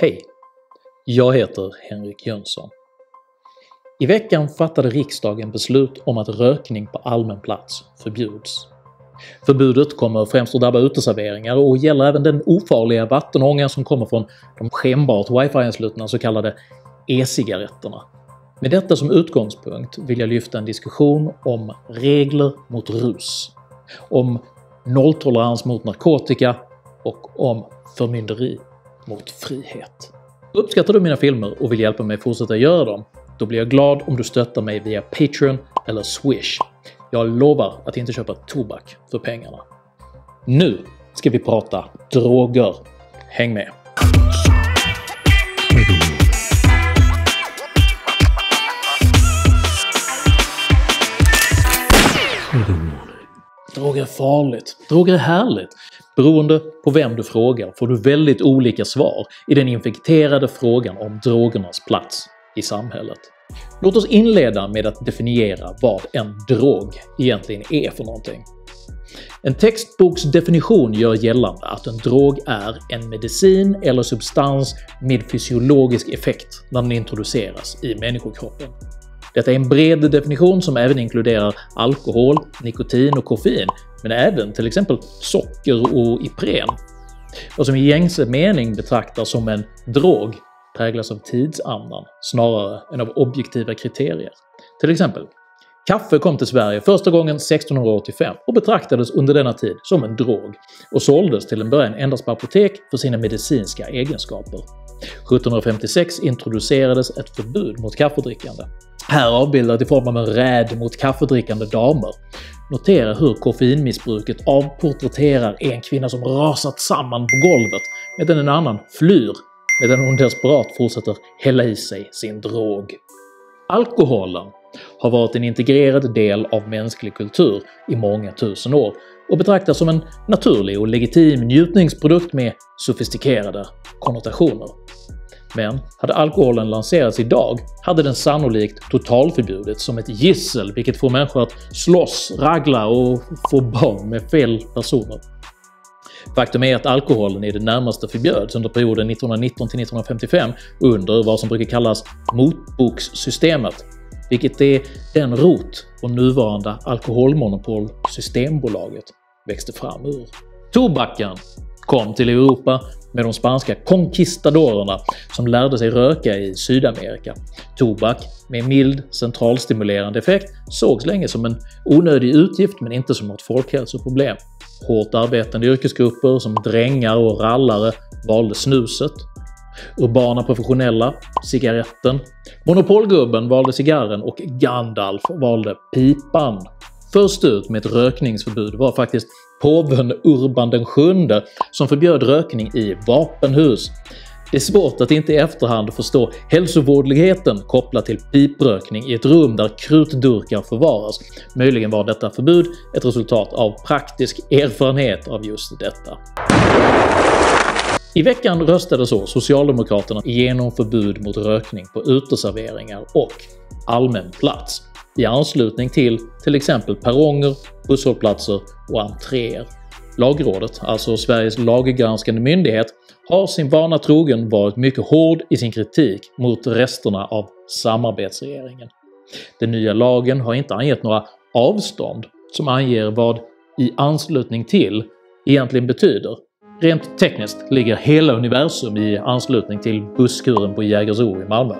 Hej! Jag heter Henrik Jönsson. I veckan fattade riksdagen beslut om att rökning på allmän plats förbjuds. Förbudet kommer främst att drabba uteserveringar och gäller även den ofarliga vattenånga som kommer från de skenbart wifi-anslutna så kallade e-cigaretterna. Med detta som utgångspunkt vill jag lyfta en diskussion om regler mot rus, om nolltolerans mot narkotika och om förmynderi mot frihet. Uppskattar du mina filmer och vill hjälpa mig fortsätta göra dem? Då blir jag glad om du stöttar mig via Patreon eller Swish. Jag lovar att inte köpa tobak för pengarna. Nu ska vi prata droger. Häng med! Droger är farligt. Droger är härligt. Beroende på vem du frågar får du väldigt olika svar i den infekterade frågan om drogernas plats i samhället. Låt oss inleda med att definiera vad en drog egentligen är för någonting. En textboksdefinition gör gällande att en drog är en medicin eller substans med fysiologisk effekt när den introduceras i människokroppen. Detta är en bred definition som även inkluderar alkohol, nikotin och koffein, men även till exempel socker och Ipren. Vad som i gängse mening betraktas som en drog präglas av tidsandan snarare än av objektiva kriterier. Till exempel, kaffe kom till Sverige första gången 1685 och betraktades under denna tid som en drog och såldes till en början endast på apotek för sina medicinska egenskaper. 1756 introducerades ett förbud mot kaffedrickande. Här avbildat i form av en räd mot kaffedrickande damer. Notera hur koffeinmissbruket avporträtterar en kvinna som rasat samman på golvet medan en annan flyr medan hon desperat fortsätter hälla i sig sin drog. Alkoholen har varit en integrerad del av mänsklig kultur i många tusen år och betraktas som en naturlig och legitim njutningsprodukt med sofistikerade konnotationer. Men hade alkoholen lanserats idag hade den sannolikt totalförbjudits som ett gissel vilket får människor att slåss, ragla och få barn med fel personer. Faktum är att alkoholen i det närmaste förbjöds under perioden 1919-1955 under vad som brukar kallas motbokssystemet, vilket är den rot vår nuvarande alkoholmonopol Systembolaget växte fram ur. Tobaken kom till Europa med de spanska conquistadorerna som lärde sig röka i Sydamerika. Tobak med mild centralstimulerande effekt sågs länge som en onödig utgift men inte som något folkhälsoproblem. Hårt arbetande yrkesgrupper som drängar och rallare valde snuset. Urbana professionella cigaretten. Monopolgubben valde cigarren och Gandalf valde pipan. Först ut med ett rökningsförbud var faktiskt påven Urban den sjunde som förbjöd rökning i vapenhus. Det är svårt att inte i efterhand förstå hälsovårdligheten kopplat till piprökning i ett rum där krutdurkar förvaras. Möjligen var detta förbud ett resultat av praktisk erfarenhet av just detta. I veckan röstade så Socialdemokraterna igenom förbud mot rökning på uteserveringar och allmän plats i anslutning till till exempel perronger, busshållplatser och entréer. Lagrådet, alltså Sveriges laggranskande myndighet, har sin vana trogen varit mycket hård i sin kritik mot resterna av samarbetsregeringen. Den nya lagen har inte angett några avstånd som anger vad “i anslutning till” egentligen betyder. Rent tekniskt ligger hela universum i anslutning till busskuren på Jägersro i Malmö.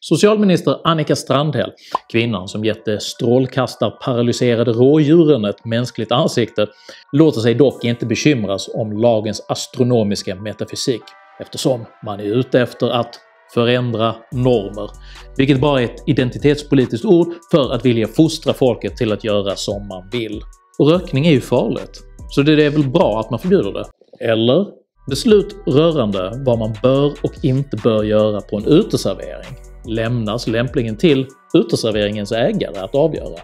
Socialminister Annika Strandhäll, kvinnan som gett de strålkastarparalyserade rådjuren ett mänskligt ansikte, låter sig dock inte bekymras om lagens astronomiska metafysik, eftersom man är ute efter att förändra normer, vilket bara är ett identitetspolitiskt ord för att vilja fostra folket till att göra som man vill. Och rökning är ju farligt, så det är väl bra att man förbjuder det? Eller? Beslut rörande vad man bör och inte bör göra på en uteservering lämnas lämpligen till uteserveringens ägare att avgöra.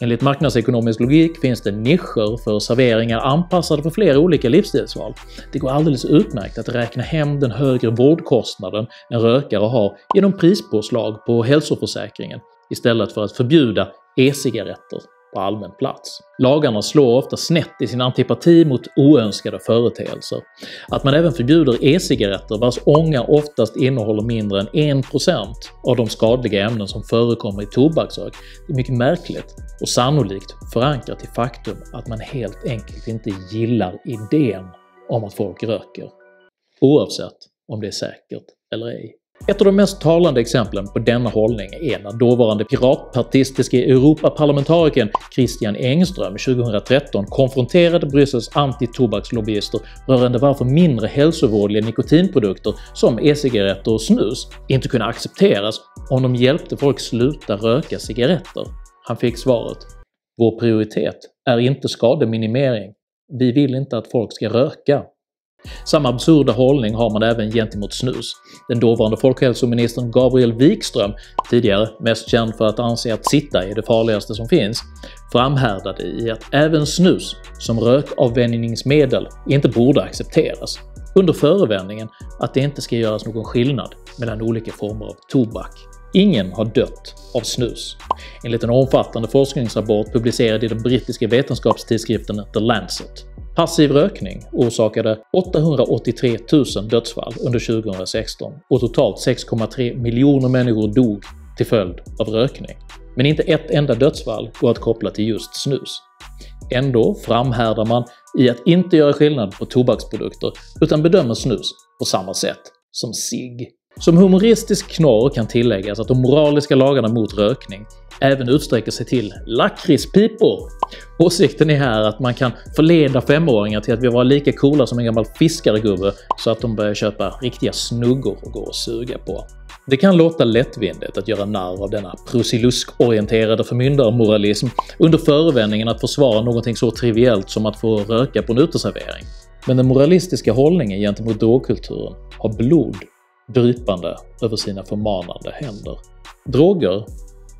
Enligt marknadsekonomisk logik finns det nischer för serveringar anpassade för flera olika livsstilsval. Det går alldeles utmärkt att räkna hem den högre vårdkostnaden en rökare har genom prispåslag på hälsoförsäkringen istället för att förbjuda e-cigaretter på allmän plats. Lagarna slår ofta snett i sin antipati mot oönskade företeelser. Att man även förbjuder e-cigaretter vars ånga oftast innehåller mindre än 1% av de skadliga ämnen som förekommer i tobaksrök är mycket märkligt och sannolikt förankrat i faktum att man helt enkelt inte gillar idén om att folk röker. Oavsett om det är säkert eller ej. Ett av de mest talande exemplen på denna hållning är när dåvarande piratpartistiske Europaparlamentarikern Christian Engström 2013 konfronterade Bryssels antitobakslobbyister rörande varför mindre hälsovådliga nikotinprodukter som e-cigaretter och snus inte kunde accepteras om de hjälpte folk sluta röka cigaretter. Han fick svaret “Vår prioritet är inte skademinimering. Vi vill inte att folk ska röka. Samma absurda hållning har man även gentemot snus. Den dåvarande folkhälsoministern Gabriel Wikström, tidigare mest känd för att anse att sitta är det farligaste som finns, framhärdade i att även snus som rökavvänjningsmedel inte borde accepteras, under förevändningen att det inte ska göras någon skillnad mellan olika former av tobak. Ingen har dött av snus, enligt en omfattande forskningsrapport publicerad i den brittiska vetenskapstidskriften The Lancet. Passiv rökning orsakade 883 000 dödsfall under 2016 och totalt 6,3 miljoner människor dog till följd av rökning. Men inte ett enda dödsfall går att koppla till just snus. Ändå framhärdar man i att inte göra skillnad på tobaksprodukter utan bedömer snus på samma sätt som cigg. Som humoristisk knorr kan tilläggas att de moraliska lagarna mot rökning även utsträcker sig till lakritspipor. Åsikten är här att man kan förleda femåringar till att vi var lika coola som en gammal fiskaregubbe så att de börjar köpa riktiga snuggor och gå och suga på. Det kan låta lättvindigt att göra narr av denna prusilusk-orienterade förmyndarmoralism under förevändningen att försvara någonting så triviellt som att få röka på en uteservering. Men den moralistiska hållningen gentemot drogkulturen har blod drypande över sina förmanande händer. Droger,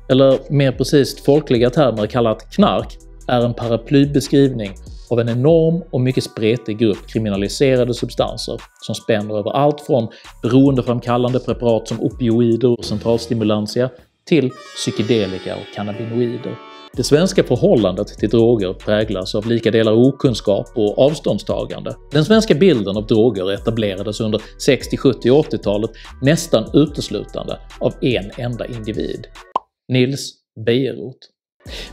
eller mer precis folkliga termer kallat knark, är en paraplybeskrivning av en enorm och mycket spretig grupp kriminaliserade substanser som spänner över allt från beroendeframkallande preparat som opioider och centralstimulantia till psykedelika och cannabinoider. Det svenska förhållandet till droger präglas av lika delar okunskap och avståndstagande. Den svenska bilden av droger etablerades under 60-, 70 och 80-talet nästan uteslutande av en enda individ – Nils Bejerot.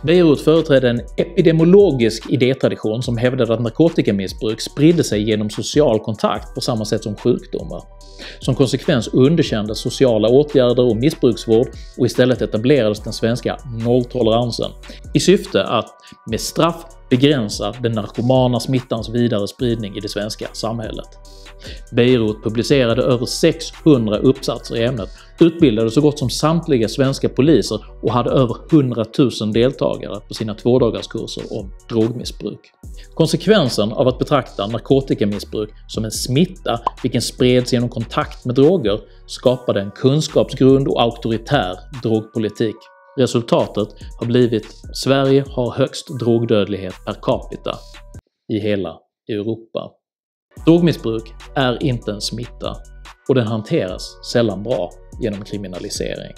Bejerot företrädde en epidemiologisk idétradition som hävdade att narkotikamissbruk spridde sig genom social kontakt på samma sätt som sjukdomar. Som konsekvens underkändes sociala åtgärder och missbruksvård och istället etablerades den svenska nolltoleransen i syfte att med straff begränsa den narkomana smittans vidare spridning i det svenska samhället. Beirut publicerade över 600 uppsatser i ämnet, utbildade så gott som samtliga svenska poliser och hade över 100 000 deltagare på sina tvådagarskurser om drogmissbruk. Konsekvensen av att betrakta narkotikamissbruk som en smitta vilken spreds genom kontakt med droger skapade en kunskapsgrund och auktoritär drogpolitik. Resultatet har blivit Sverige har högst drogdödlighet per capita i hela Europa. Drogmissbruk är inte en smitta och den hanteras sällan bra genom kriminalisering.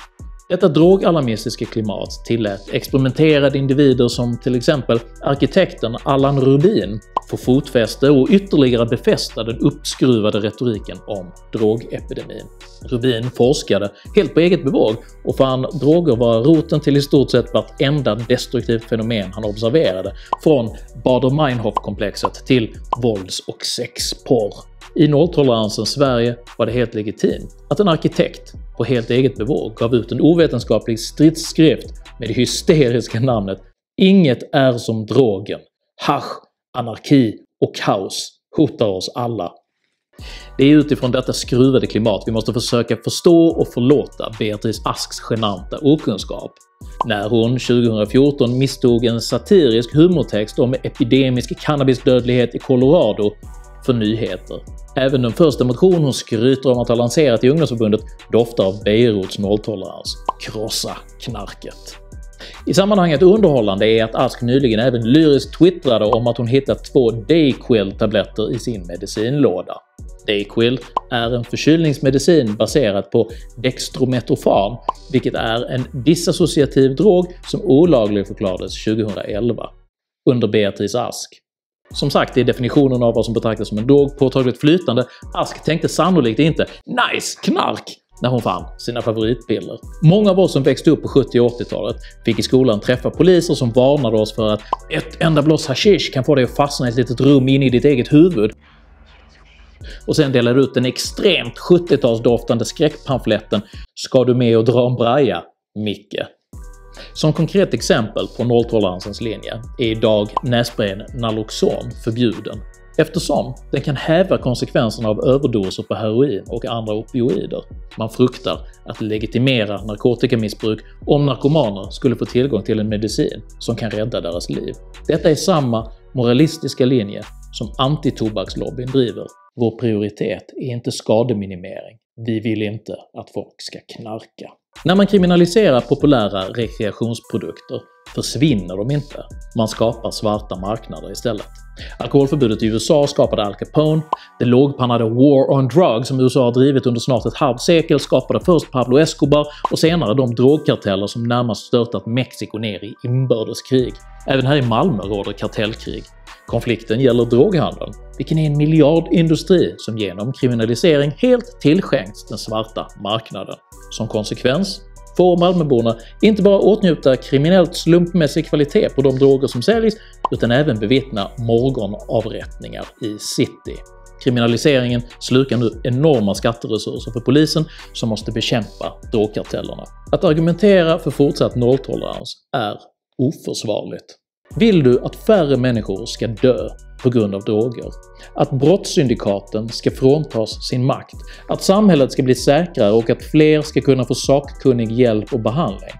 Detta drogalarmistiska klimat tillät experimenterade individer som till exempel arkitekten Allan Rubin få fotfäste och ytterligare befästa den uppskruvade retoriken om drogepidemin. Rubin forskade helt på eget bevåg och fann droger vara roten till i stort sett vartenda destruktivt fenomen han observerade, från Baader-Meinhof-komplexet till vålds och sexporr. I nolltoleransens Sverige var det helt legitimt att en arkitekt på helt eget bevåg gav ut en ovetenskaplig stridsskrift med det hysteriska namnet “Inget är som drogen. Hasch, anarki och kaos hotar oss alla det är utifrån detta skruvade klimat vi måste försöka förstå och förlåta Beatrice Asks genanta okunskap. När hon 2014 misstog en satirisk humortext om epidemisk cannabisdödlighet i Colorado för nyheter. Även den första motion hon skryter om att ha lanserat i ungdomsförbundet doftar av Beiruts nolltolerans. Krossa knarket. I sammanhanget underhållande är att Ask nyligen även lyriskt twittrade om att hon hittat två Dayquil-tabletter i sin medicinlåda. Dayquil är en förkylningsmedicin baserad på dextrometofan, vilket är en disassociativ drog som olagligförklarades 2011 under Beatrice Ask. Som sagt är definitionen av vad som betraktas som en drog påtagligt flytande. Ask tänkte sannolikt inte “nice knark” när hon fann sina favoritpiller. Många av oss som växte upp på 70 och 80-talet fick i skolan träffa poliser som varnade oss för att “ett enda blås hashish kan få dig att fastna i ett litet rum inne i ditt eget huvud” och sen delade ut den extremt 70-talsdoftande skräckpamfletten “Ska du med och dra en braja, Micke?” Som konkret exempel på nolltoleransens linje är idag nässprayen Naloxon förbjuden eftersom den kan häva konsekvenserna av överdoser på heroin och andra opioider. Man fruktar att legitimera narkotikamissbruk om narkomaner skulle få tillgång till en medicin som kan rädda deras liv. Detta är samma moralistiska linje som antitobakslobbyn driver. Vår prioritet är inte skademinimering, vi vill inte att folk ska knarka. När man kriminaliserar populära rekreationsprodukter försvinner de inte, man skapar svarta marknader istället. Alkoholförbudet i USA skapade Al Capone, det lågpannade “War on Drugs” som USA har drivit under snart ett halvt sekel skapade först Pablo Escobar och senare de drogkarteller som närmast störtat Mexiko ner i inbördeskrig. Även här i Malmö råder kartellkrig. Konflikten gäller droghandeln, vilken är en miljardindustri som genom kriminalisering helt tillskänkts den svarta marknaden. Som konsekvens får Malmöborna inte bara åtnjuta kriminellt slumpmässig kvalitet på de droger som säljs, utan även bevittna morgonavrättningar i city. Kriminaliseringen slukar nu enorma skatteresurser för polisen som måste bekämpa drogkartellerna. Att argumentera för fortsatt nolltolerans är oförsvarligt. Vill du att färre människor ska dö på grund av droger, att brottssyndikaten ska fråntas sin makt, att samhället ska bli säkrare och att fler ska kunna få sakkunnig hjälp och behandling,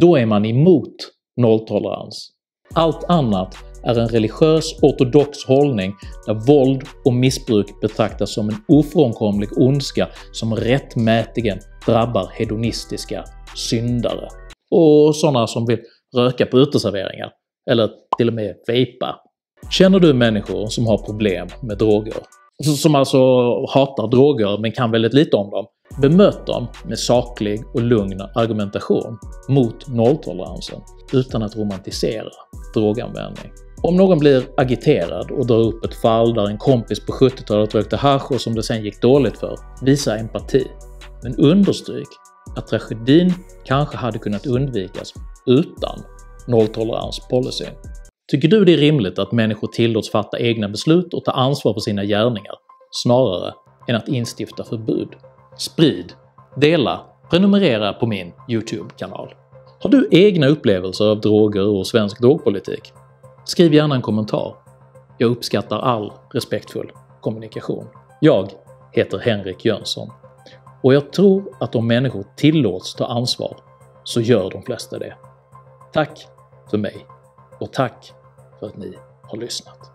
då är man emot nolltolerans. Allt annat är en religiös ortodox hållning där våld och missbruk betraktas som en ofrånkomlig ondska som rättmätigen drabbar hedonistiska syndare. Och sådana som vill röka på uteserveringar, eller till och med vejpa. Känner du människor som har problem med droger? Som alltså hatar droger men kan väldigt lite om dem? Bemöt dem med saklig och lugn argumentation mot nolltoleransen utan att romantisera droganvändning. Om någon blir agiterad och drar upp ett fall där en kompis på 70-talet rökte hasch och som det sen gick dåligt för, visa empati. Men understryk att tragedin kanske hade kunnat undvikas utan nolltoleranspolicyn. Tycker du det är rimligt att människor tillåts fatta egna beslut och ta ansvar för sina gärningar, snarare än att instifta förbud? Sprid, dela, prenumerera på min YouTube-kanal. Har du egna upplevelser av droger och svensk drogpolitik? Skriv gärna en kommentar. Jag uppskattar all respektfull kommunikation. Jag heter Henrik Jönsson och jag tror att om människor tillåts ta ansvar så gör de flesta det. Tack för mig och tack för att ni har lyssnat.